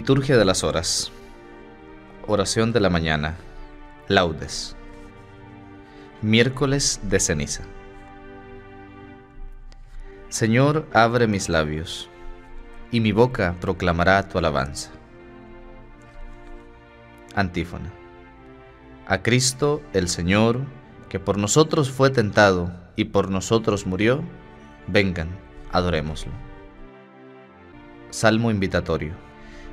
Liturgia de las Horas. Oración de la mañana. Laudes. Miércoles de ceniza. Señor, abre mis labios, y mi boca proclamará tu alabanza. Antífona. A Cristo el Señor, que por nosotros fue tentado y por nosotros murió, vengan, adorémoslo. Salmo invitatorio.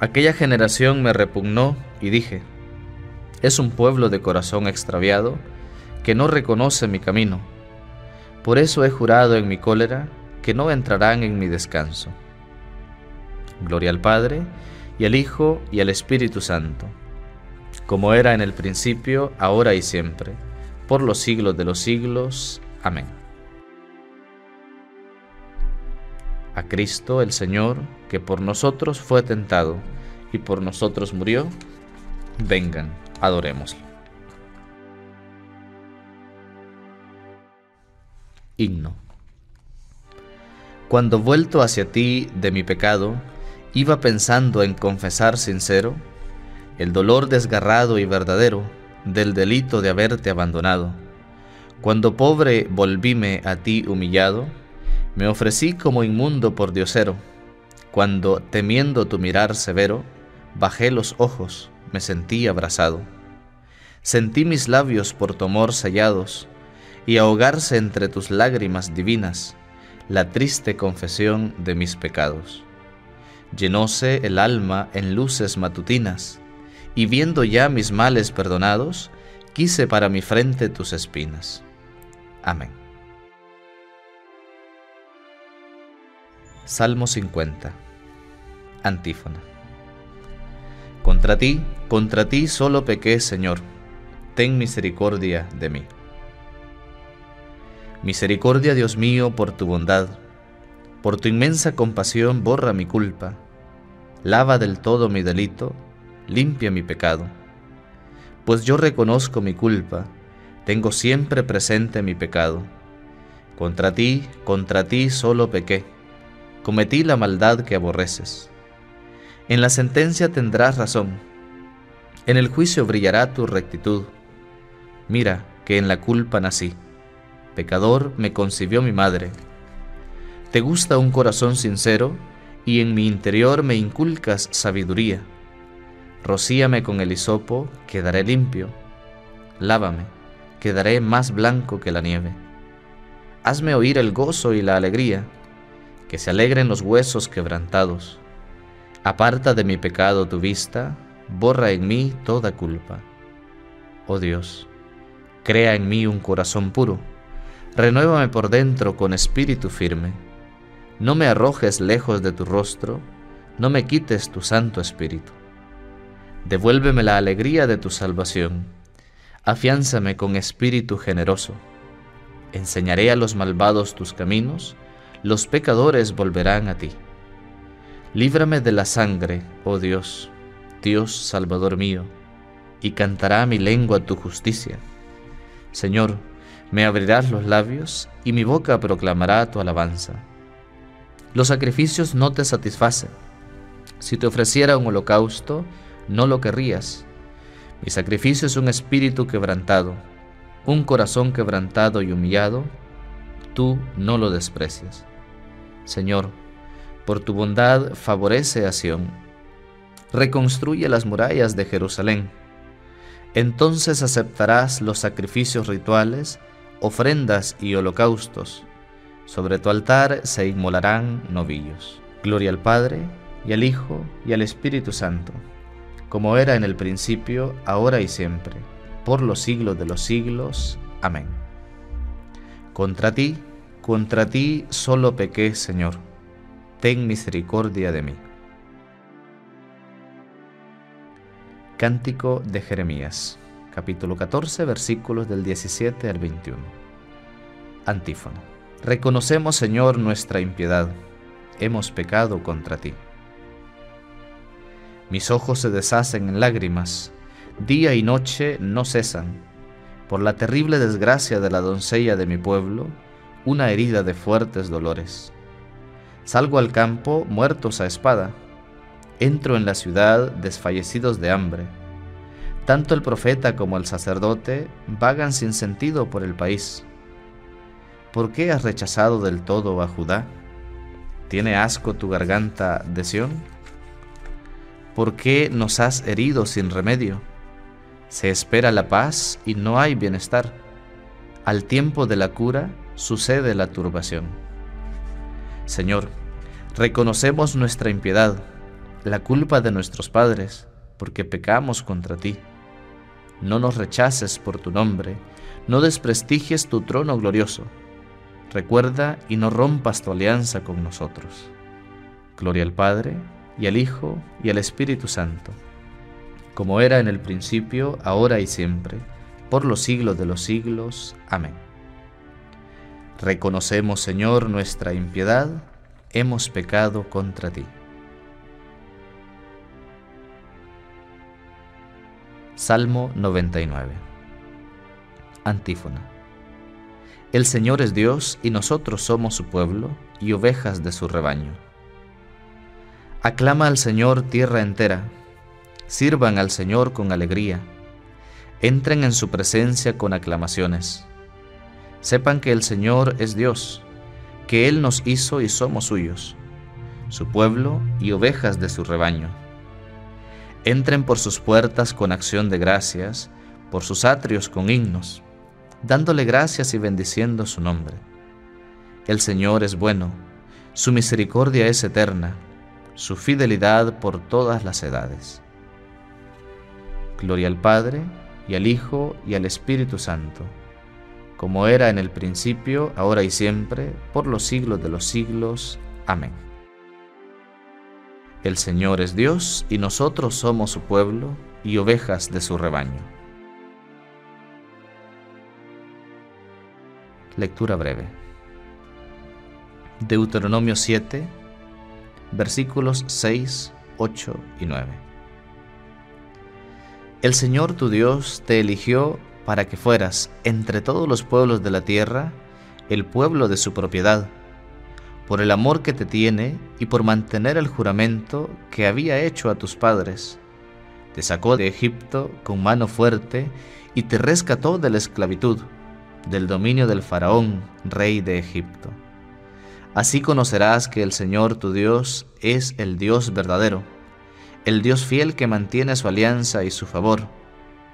aquella generación me repugnó y dije, es un pueblo de corazón extraviado que no reconoce mi camino. Por eso he jurado en mi cólera que no entrarán en mi descanso. Gloria al Padre, y al Hijo, y al Espíritu Santo, como era en el principio, ahora y siempre, por los siglos de los siglos. Amén. A Cristo el Señor, que por nosotros fue tentado y por nosotros murió, vengan, adorémoslo. Himno. Cuando vuelto hacia ti de mi pecado, iba pensando en confesar sincero el dolor desgarrado y verdadero del delito de haberte abandonado. Cuando pobre volvíme a ti humillado, me ofrecí como inmundo por diosero. Cuando, temiendo tu mirar severo, bajé los ojos, me sentí abrazado. Sentí mis labios por tu amor sellados, y ahogarse entre tus lágrimas divinas la triste confesión de mis pecados. Llenóse el alma en luces matutinas, y viendo ya mis males perdonados, quise para mi frente tus espinas. Amén. Salmo 50 Antífona Contra ti, contra ti solo pequé, Señor, ten misericordia de mí. Misericordia, Dios mío, por tu bondad por tu inmensa compasión borra mi culpa, lava del todo mi delito, limpia mi pecado. Pues yo reconozco mi culpa, tengo siempre presente mi pecado. Contra ti, contra ti solo pequé, cometí la maldad que aborreces. En la sentencia tendrás razón, en el juicio brillará tu rectitud. Mira que en la culpa nací, pecador me concibió mi madre te gusta un corazón sincero y en mi interior me inculcas sabiduría. Rocíame con el hisopo, quedaré limpio. Lávame, quedaré más blanco que la nieve. Hazme oír el gozo y la alegría, que se alegren los huesos quebrantados. Aparta de mi pecado tu vista, borra en mí toda culpa. Oh Dios, crea en mí un corazón puro, renuévame por dentro con espíritu firme no me arrojes lejos de tu rostro, no me quites tu Santo Espíritu. Devuélveme la alegría de tu salvación, afiánzame con espíritu generoso. Enseñaré a los malvados tus caminos, los pecadores volverán a ti. Líbrame de la sangre, oh Dios, Dios Salvador mío, y cantará mi lengua tu justicia. Señor, me abrirás los labios, y mi boca proclamará tu alabanza. Los sacrificios no te satisfacen. Si te ofreciera un holocausto, no lo querrías. Mi sacrificio es un espíritu quebrantado, un corazón quebrantado y humillado, tú no lo desprecias. Señor, por tu bondad favorece a Sión. reconstruye las murallas de Jerusalén. Entonces aceptarás los sacrificios rituales, ofrendas y holocaustos. Sobre tu altar se inmolarán novillos. Gloria al Padre, y al Hijo, y al Espíritu Santo, como era en el principio, ahora y siempre, por los siglos de los siglos. Amén. Contra ti, contra ti solo pequé, Señor. Ten misericordia de mí. Cántico de Jeremías, capítulo 14, versículos del 17 al 21. Antífono. Reconocemos, Señor, nuestra impiedad. Hemos pecado contra ti. Mis ojos se deshacen en lágrimas, día y noche no cesan. Por la terrible desgracia de la doncella de mi pueblo, una herida de fuertes dolores. Salgo al campo muertos a espada entro en la ciudad desfallecidos de hambre. Tanto el profeta como el sacerdote vagan sin sentido por el país. ¿Por qué has rechazado del todo a Judá? ¿Tiene asco tu garganta de Sión? ¿Por qué nos has herido sin remedio? Se espera la paz y no hay bienestar. Al tiempo de la cura sucede la turbación. Señor, reconocemos nuestra impiedad la culpa de nuestros padres, porque pecamos contra ti. No nos rechaces por tu nombre, no desprestigies tu trono glorioso. Recuerda y no rompas tu alianza con nosotros. Gloria al Padre, y al Hijo, y al Espíritu Santo, como era en el principio, ahora y siempre, por los siglos de los siglos. Amén. Reconocemos, Señor, nuestra impiedad, hemos pecado contra ti. Salmo 99. Antífona. El Señor es Dios y nosotros somos su pueblo y ovejas de su rebaño. Aclama al Señor tierra entera, sirvan al Señor con alegría, entren en su presencia con aclamaciones. Sepan que el Señor es Dios, que Él nos hizo y somos suyos, su pueblo y ovejas de su rebaño. Entren por sus puertas con acción de gracias, por sus atrios con himnos, dándole gracias y bendiciendo su nombre. El Señor es bueno, su misericordia es eterna, su fidelidad por todas las edades. Gloria al Padre, y al Hijo, y al Espíritu Santo, como era en el principio, ahora y siempre, por los siglos de los siglos. Amén. El Señor es Dios y nosotros somos su pueblo y ovejas de su rebaño. Lectura breve. Deuteronomio 7, versículos 6, 8 y 9. El Señor tu Dios te eligió para que fueras entre todos los pueblos de la tierra el pueblo de su propiedad por el amor que te tiene y por mantener el juramento que había hecho a tus padres. Te sacó de Egipto con mano fuerte y te rescató de la esclavitud, del dominio del faraón, rey de Egipto. Así conocerás que el Señor tu Dios es el Dios verdadero, el Dios fiel que mantiene su alianza y su favor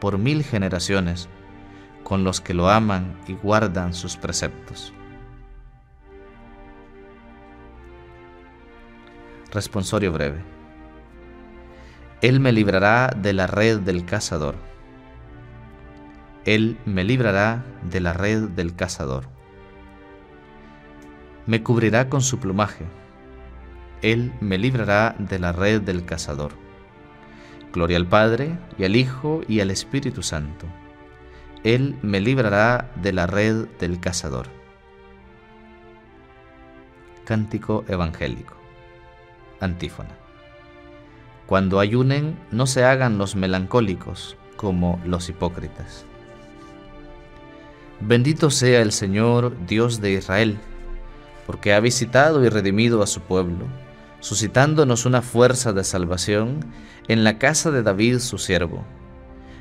por mil generaciones, con los que lo aman y guardan sus preceptos. Responsorio breve. Él me librará de la red del cazador. Él me librará de la red del cazador. Me cubrirá con su plumaje. Él me librará de la red del cazador. Gloria al Padre, y al Hijo, y al Espíritu Santo. Él me librará de la red del cazador. Cántico Evangélico. Antífona. Cuando ayunen, no se hagan los melancólicos como los hipócritas. Bendito sea el Señor, Dios de Israel, porque ha visitado y redimido a su pueblo, suscitándonos una fuerza de salvación en la casa de David su siervo,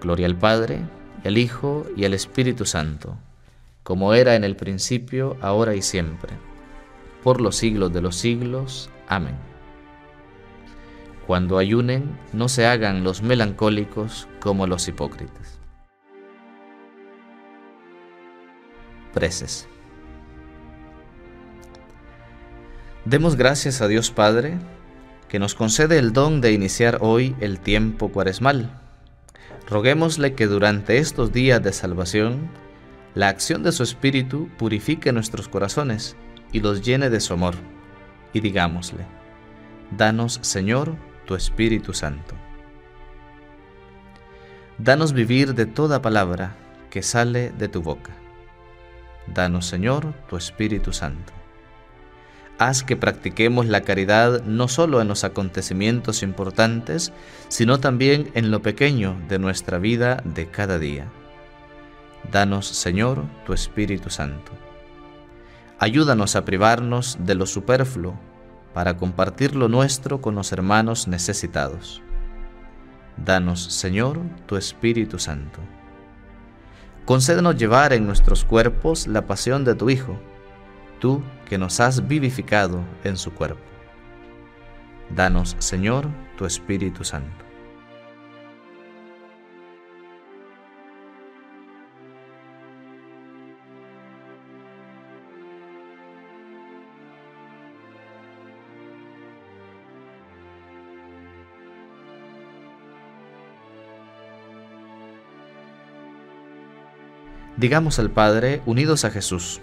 Gloria al Padre, al Hijo, y al Espíritu Santo como era en el principio, ahora y siempre, por los siglos de los siglos. Amén. Cuando ayunen, no se hagan los melancólicos como los hipócritas. Preces. Demos gracias a Dios Padre, que nos concede el don de iniciar hoy el tiempo cuaresmal. Roguémosle que durante estos días de salvación, la acción de su Espíritu purifique nuestros corazones y los llene de su amor. Y digámosle, Danos, Señor, tu Espíritu Santo. Danos vivir de toda palabra que sale de tu boca. Danos, Señor, tu Espíritu Santo. Haz que practiquemos la caridad no solo en los acontecimientos importantes, sino también en lo pequeño de nuestra vida de cada día. Danos, Señor, tu Espíritu Santo. Ayúdanos a privarnos de lo superfluo para compartir lo nuestro con los hermanos necesitados. Danos, Señor, tu Espíritu Santo. Concédenos llevar en nuestros cuerpos la pasión de tu Hijo, tú que nos has vivificado en su cuerpo. Danos, Señor, tu Espíritu Santo. Digamos al Padre unidos a Jesús,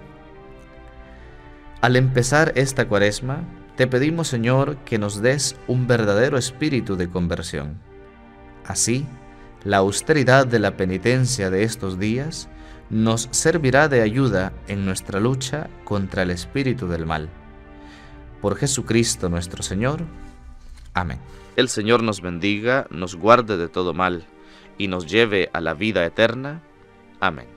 Al empezar esta cuaresma, te pedimos Señor que nos des un verdadero espíritu de conversión. Así, la austeridad de la penitencia de estos días nos servirá de ayuda en nuestra lucha contra el espíritu del mal. Por Jesucristo nuestro Señor. Amén. El Señor nos bendiga, nos guarde de todo mal y nos lleve a la vida eterna. Amén.